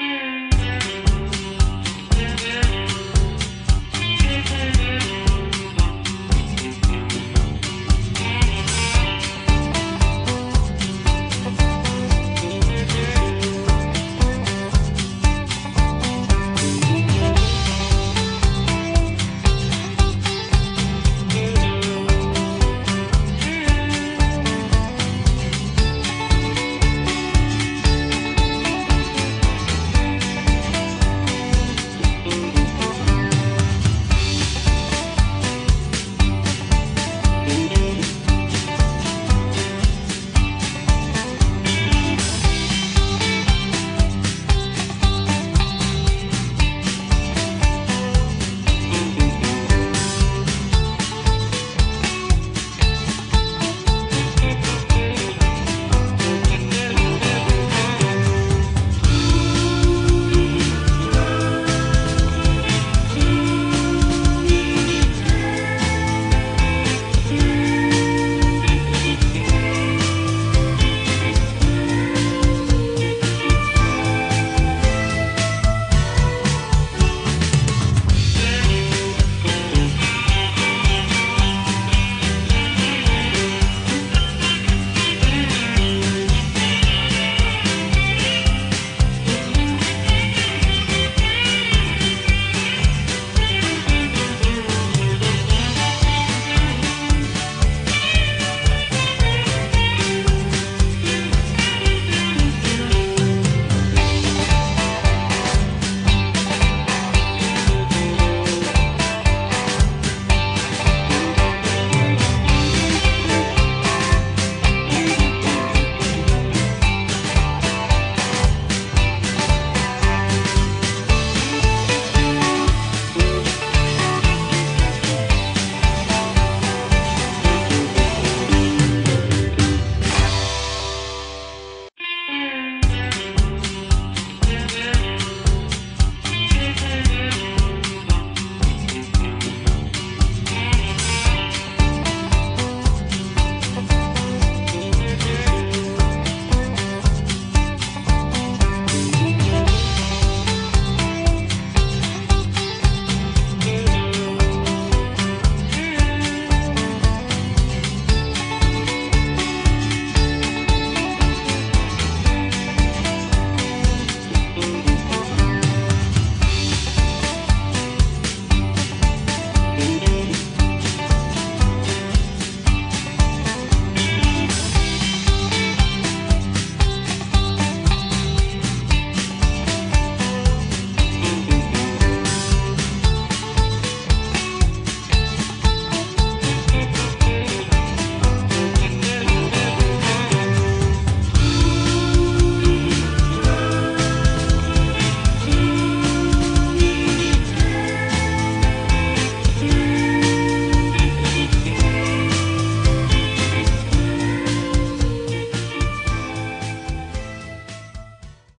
Mm-hmm.